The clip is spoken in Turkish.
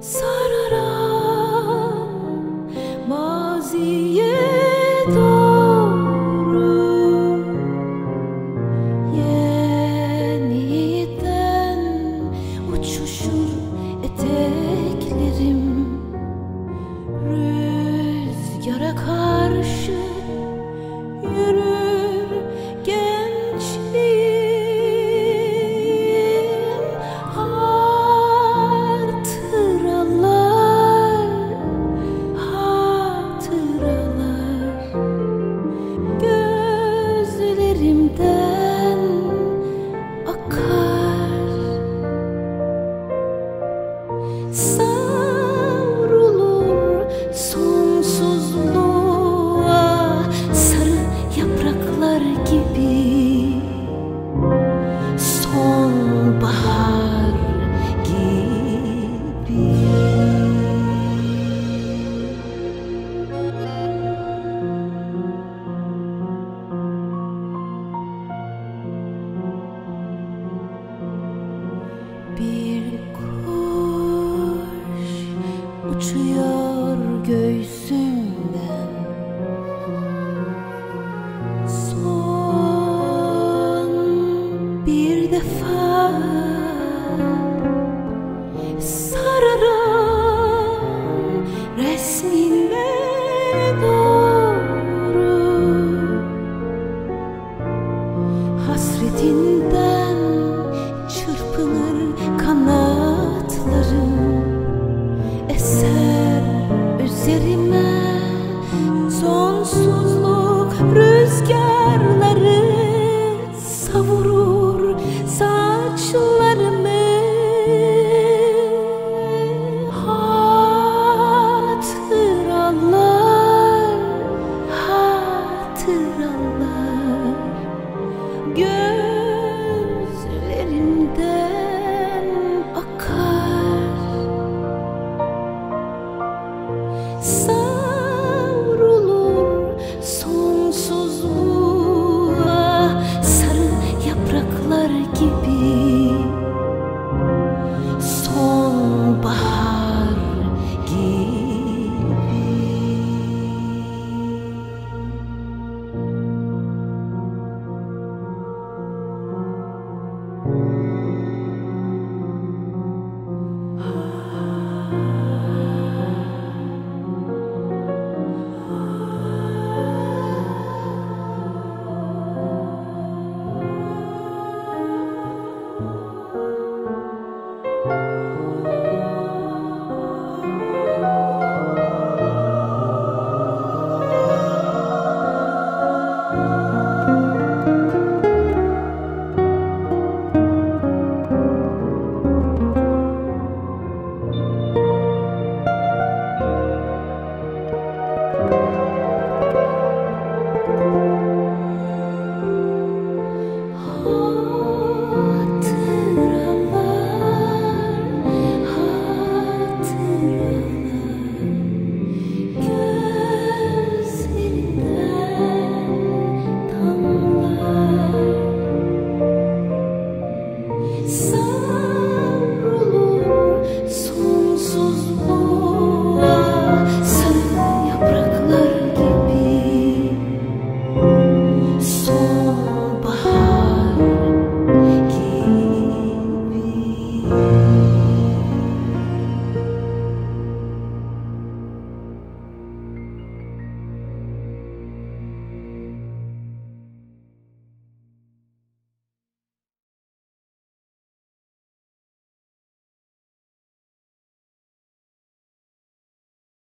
所 sararan resminle doğru Hasretinden çırpınır kanatlarım Eser üzerim good.